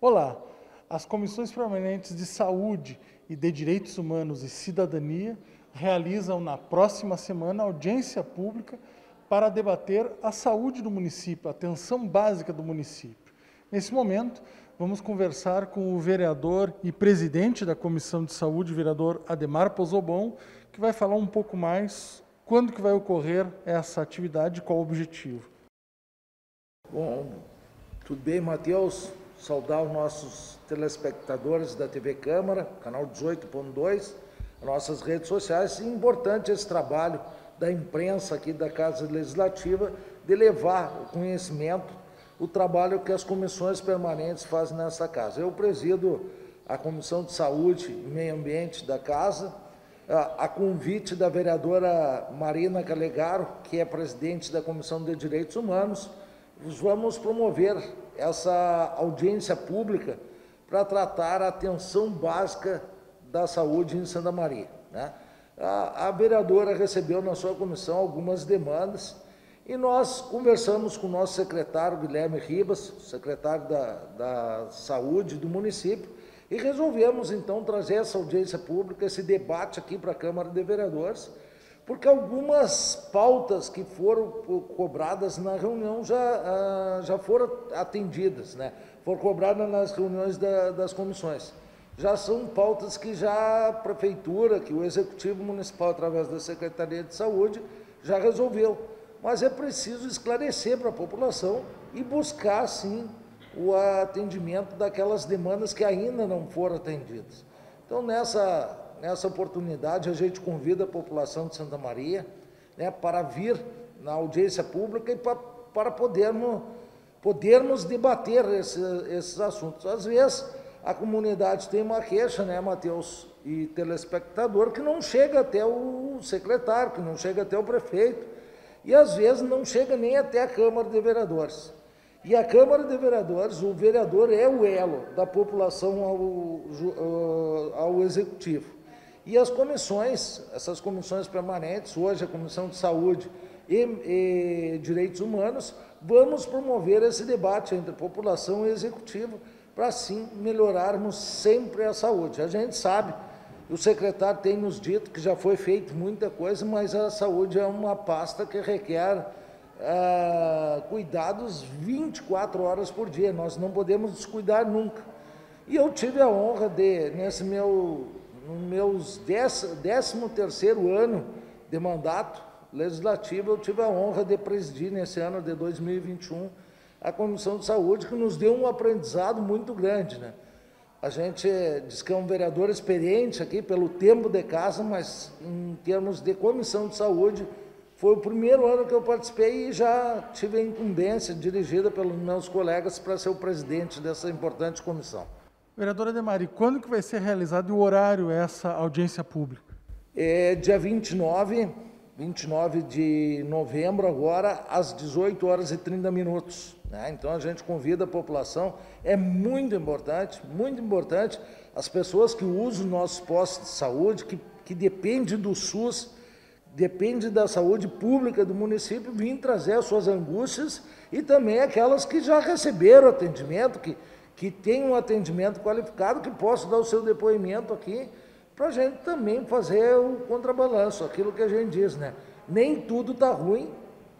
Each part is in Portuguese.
Olá, as comissões permanentes de saúde e de direitos humanos e cidadania realizam na próxima semana audiência pública para debater a saúde do município, a atenção básica do município. Nesse momento, vamos conversar com o vereador e presidente da Comissão de Saúde, vereador Ademar Pozobon, que vai falar um pouco mais quando que vai ocorrer essa atividade qual o objetivo. Bom, tudo bem, Matheus? Saudar os nossos telespectadores da TV Câmara, canal 18.2, nossas redes sociais. E importante esse trabalho da imprensa aqui da Casa Legislativa de levar o conhecimento, o trabalho que as comissões permanentes fazem nessa casa. Eu presido a Comissão de Saúde e Meio Ambiente da Casa, a convite da vereadora Marina Calegaro, que é presidente da Comissão de Direitos Humanos, vamos promover essa audiência pública para tratar a atenção básica da saúde em Santa Maria. Né? A, a, vereadora recebeu na sua comissão algumas demandas e nós conversamos com o nosso secretário Guilherme Ribas, secretário da, da Saúde do município, e resolvemos então trazer essa audiência pública, esse debate aqui para a Câmara de Vereadores, porque algumas pautas que foram cobradas na reunião já, ah, já foram atendidas, né? foram cobradas nas reuniões da, das comissões. Já são pautas que já a Prefeitura, que o Executivo Municipal, através da Secretaria de Saúde, já resolveu. Mas é preciso esclarecer para a população e buscar, sim, o atendimento daquelas demandas que ainda não foram atendidas. Então, nessa nessa oportunidade, a gente convida a população de Santa Maria né, para vir na audiência pública e para, para podermos, podermos debater esse, esses assuntos. Às vezes, a comunidade tem uma queixa, né, Matheus e telespectador, que não chega até o secretário, que não chega até o prefeito, e às vezes não chega nem até a Câmara de Vereadores. E a Câmara de Vereadores, o vereador é o elo da população ao, ao Executivo. E as comissões, essas comissões permanentes, hoje a Comissão de Saúde e, e Direitos Humanos, vamos promover esse debate entre população e executivo para assim melhorarmos sempre a saúde. A gente sabe, o secretário tem nos dito que já foi feito muita coisa, mas a saúde é uma pasta que requer ah, cuidados 24 horas por dia. Nós não podemos descuidar nunca. E eu tive a honra de, nesse meu no meus 13 terceiro ano de mandato legislativo, eu tive a honra de presidir nesse ano de 2021 a Comissão de Saúde, que nos deu um aprendizado muito grande, né? A gente diz que é um vereador experiente aqui pelo tempo de casa, mas em termos de comissão de saúde, foi o primeiro ano que eu participei e já tive a incumbência dirigida pelos meus colegas para ser o presidente dessa importante comissão. Vereadora Demari, quando que vai ser realizado o horário essa audiência pública? É dia 29, 29 de novembro agora, às 18 horas e 30 minutos. Né? Então a gente convida a população, é muito importante, muito importante, as pessoas que usam nossos postos de saúde, que, que dependem do SUS, depende da saúde pública do município, vir trazer as suas angústias e também aquelas que já receberam atendimento, que que tem um atendimento qualificado, que possa dar o seu depoimento aqui, para a gente também fazer o contrabalanço, aquilo que a gente diz, né? Nem tudo está ruim,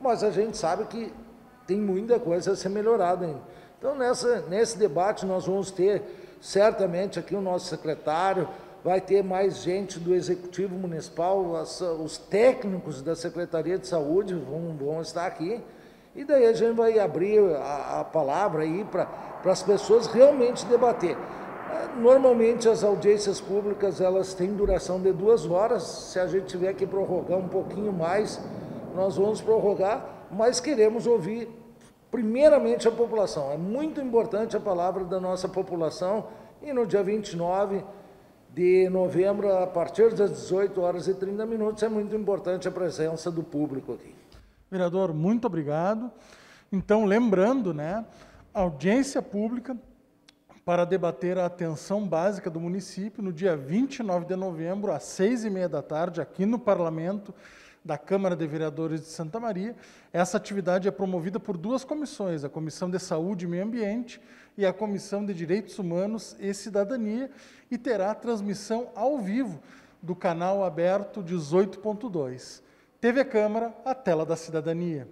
mas a gente sabe que tem muita coisa a ser melhorada ainda. Então, nessa, nesse debate, nós vamos ter certamente aqui o nosso secretário, vai ter mais gente do Executivo Municipal, as, os técnicos da Secretaria de Saúde vão, vão estar aqui, e daí a gente vai abrir a, a palavra aí para as pessoas realmente debater. É, normalmente as audiências públicas elas têm duração de duas horas. Se a gente tiver que prorrogar um pouquinho mais, nós vamos prorrogar, mas queremos ouvir primeiramente a população. É muito importante a palavra da nossa população e no dia 29 de novembro, a partir das 18 horas e 30 minutos, é muito importante a presença do público aqui. Vereador, muito obrigado. Então, lembrando, né, audiência pública para debater a atenção básica do município no dia 29 de novembro, às seis e meia da tarde, aqui no Parlamento da Câmara de Vereadores de Santa Maria. Essa atividade é promovida por duas comissões, a Comissão de Saúde e Meio Ambiente e a Comissão de Direitos Humanos e Cidadania, e terá transmissão ao vivo do canal aberto 18.2. TV Câmara, a tela da cidadania.